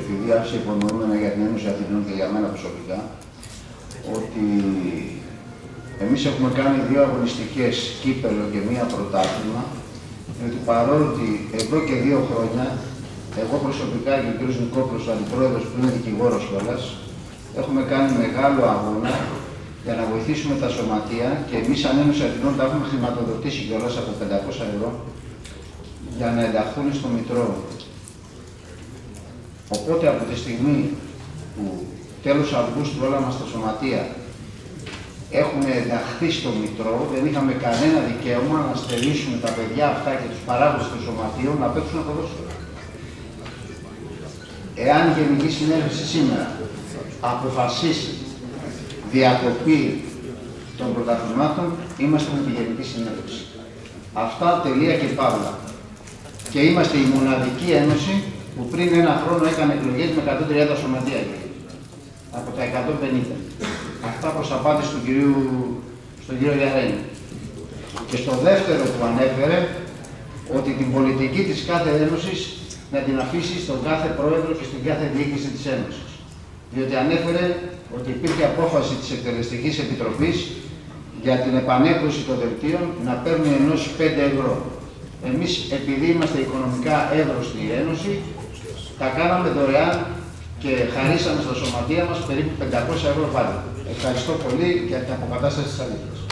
επειδή άφησε υπονοούμενα για την Ένωση Αθηνών και για μένα προσωπικά, ότι εμείς έχουμε κάνει δύο αγωνιστικές κύπελο και μία πρωτάθλημα, διότι παρόλο ότι εδώ και δύο χρόνια, εγώ προσωπικά και ο κ. Νικόπουλος, ο αντιπρόεδρος που είναι δικηγόρος κιόλας, έχουμε κάνει μεγάλο αγώνα για να βοηθήσουμε τα σωματεία και εμείς σαν Ένωση Αθηνών τα έχουμε χρηματοδοτήσει κιόλας από 500 ευρώ για να ενταχθούν στο Μητρό. Οπότε από τη στιγμή που τέλος Αυγούστου όλα μας τα σωματεία έχουν ενταχθεί στο Μητρό, δεν είχαμε κανένα δικαίωμα να στερήσουμε τα παιδιά αυτά και τους παράγοντες των σωματείων να παίξουν ποδόσφαιρο. Εάν η Γενική Συνέλευση σήμερα αποφασίσει διακοπή των πρωταθλημάτων, είμαστε με τη Γενική Συνέλευση. Αυτά τελεία και παύλα. Και είμαστε η μοναδική ένωση που πριν ένα χρόνο έκανε εκλογές με 130 σωματεία. Από τα 150. Αυτά προς απάντηση του κυρίου, στον κύριο Γιαρένη. Και στο δεύτερο που ανέφερε, ότι την πολιτική της κάθε ένωσης να την αφήσει στον κάθε πρόεδρο και στην κάθε διοίκηση της Ένωσης. Διότι ανέφερε ότι υπήρχε απόφαση της Εκτελεστικής Επιτροπής για την επανέκδοση των δελτίων να παίρνουν ενός 5 ευρώ. Εμείς, επειδή είμαστε οικονομικά εύρωστοι η Ένωση, τα κάναμε δωρεάν και χαρίσαμε στα σωματεία μας περίπου 500 ευρώ πάλι. Ευχαριστώ πολύ για την αποκατάσταση της αλήθειας.